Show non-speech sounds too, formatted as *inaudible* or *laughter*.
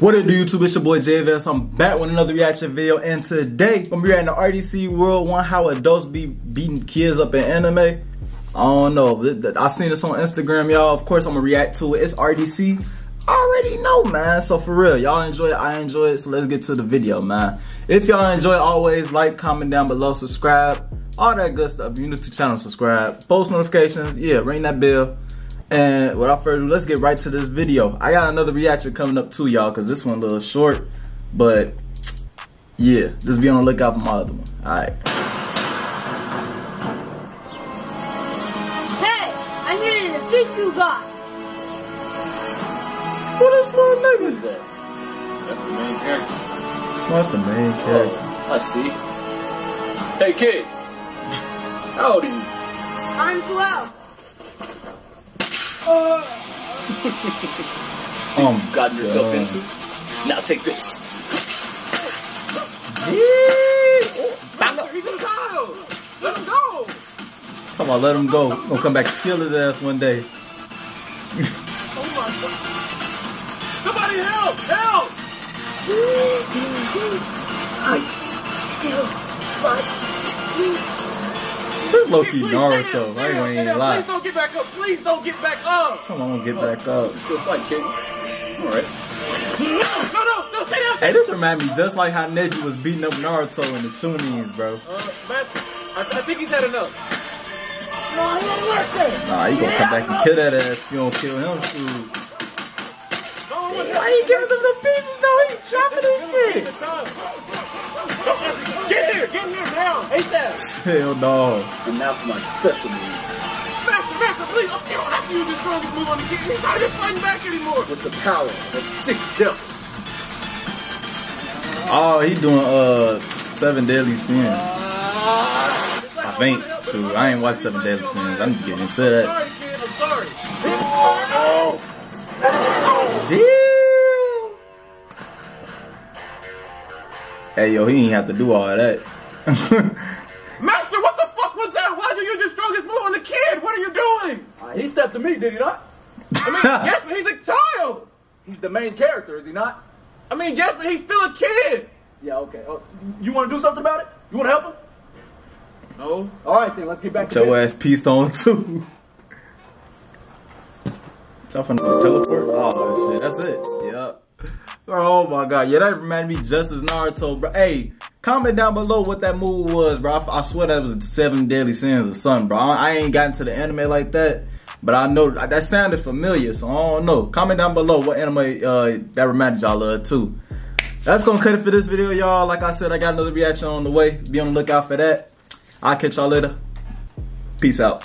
What it do YouTube, it's your boy JVS. I'm back with another reaction video and today I'm gonna be reacting to RDC World 1 how adults be beating kids up in anime. I don't know, I seen this on Instagram y'all, of course I'm gonna react to it. It's RDC, I already know man, so for real, y'all enjoy it, I enjoy it, so let's get to the video man. If y'all enjoy always like, comment down below, subscribe, all that good stuff. You're new to channel, subscribe, post notifications, yeah, ring that bell. And without further ado, let's get right to this video. I got another reaction coming up too, y'all, because this one a little short. But, yeah, just be on the lookout for my other one. Alright. Hey, I need to defeat you guys. What is little nigga? is that? That's the main character. What's the main oh, character? Oh, I see. Hey kid, how old are you? I'm 12. See *laughs* what Um, you've gotten yourself God. into? Now take this. He's a child. Let him go. Talking about let him go. Gonna come back and kill his ass one day. Oh my god. Somebody help! Help! This low *laughs* key Please, Naruto. stay I ain't stay gonna even lie. Please don't get back up. Please don't get back up. Come on, get back up. Still fight, kid. Alright. No, no, no, stay down. Hey, this remind me just like how Neji was beating up Naruto in the Chunins, bro. Uh, Master, I, I think he's had enough. Nah, you gonna come back and kill that ass if you don't kill him too. Go on with Why you giving them the pieces though? He dropping this shit. Hell no. And now for my special move. Master, Master, please. You don't have to use this strongest move on the kid. He's not even fighting back anymore. With the power of six devils. Oh, he doing uh seven deadly sins. It's I think. wanna Shoot, I ain't watched Seven Deadly Sins. I need to get into that. Sorry, kid. I'm sorry. Hey yo, he ain't have to do all that. *laughs* Master, what the fuck was that? Why'd you just throw this move on the kid? What are you doing? Uh, he stepped to me, did he not? I mean, *laughs* yes, but he's a child. He's the main character, is he not? I mean, yes, but he's still a kid. Yeah, okay. Oh, you want to do something about it? You want to help him? No. Alright then, let's get back to Your business. ass pieced on too. Y'all finna teleport? Oh shit, that's it. Yep. Oh my god, yeah, that reminded me just as Naruto, bro. Hey, comment down below what that move was, bro. I, I swear that was seven deadly sins or something, bro. I, I ain't gotten to the anime like that, but I know that sounded familiar, so I don't know. Comment down below what anime uh, that reminded y'all of too. That's gonna cut it for this video, y'all. Like I said, I got another reaction on the way. Be on the lookout for that. I'll catch y'all later. Peace out.